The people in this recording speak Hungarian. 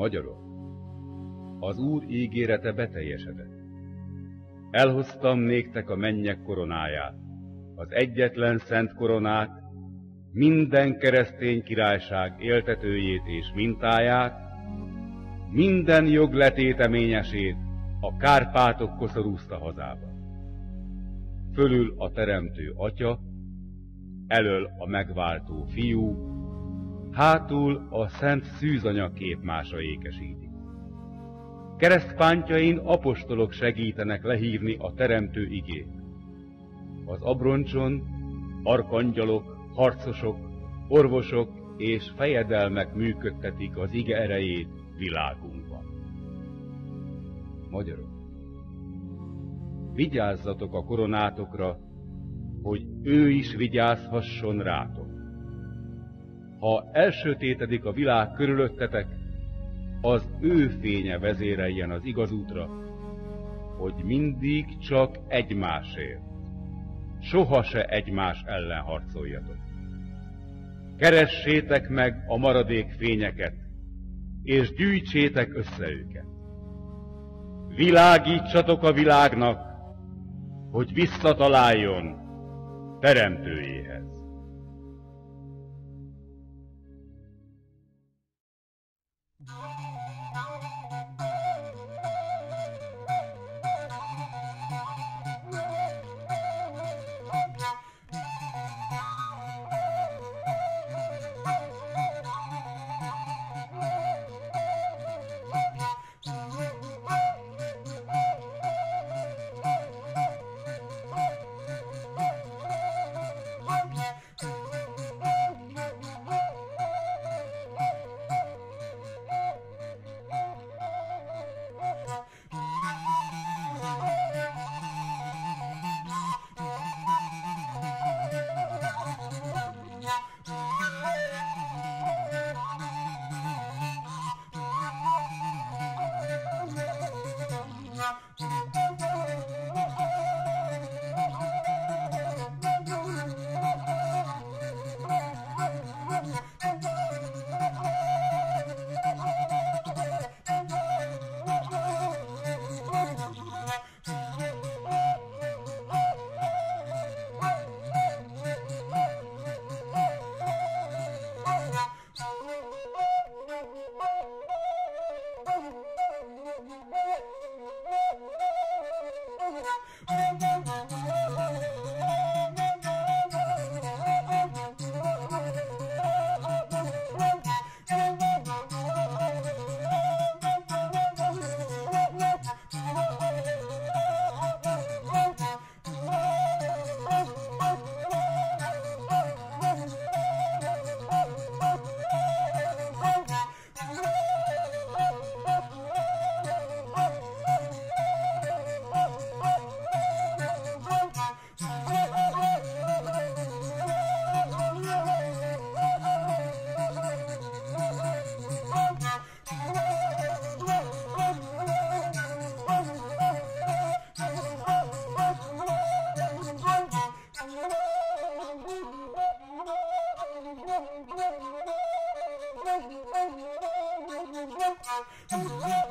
Magyarok, az Úr ígérete beteljesedett. Elhoztam néktek a mennyek koronáját, az egyetlen szent koronát, minden keresztény királyság éltetőjét és mintáját, minden jog letéteményesét a Kárpátok koszorúzta hazába. Fölül a teremtő atya, elől a megváltó fiú, hátul a szent szűzanya képmása ékesíti. Keresztpántjain apostolok segítenek lehívni a teremtő igét. Az abroncson arkangyalok, harcosok, orvosok és fejedelmek működtetik az ige erejét világunkban. Magyarok, vigyázzatok a koronátokra, hogy ő is vigyázhasson rátok. Ha elsötétedik a világ körülöttetek, az ő fénye vezéreljen az igaz útra, hogy mindig csak egymásért, soha se egymás ellen harcoljatok. Keressétek meg a maradék fényeket, és gyűjtsétek össze őket. Világítsatok a világnak, hogy visszataláljon teremtőjéhez. oh you.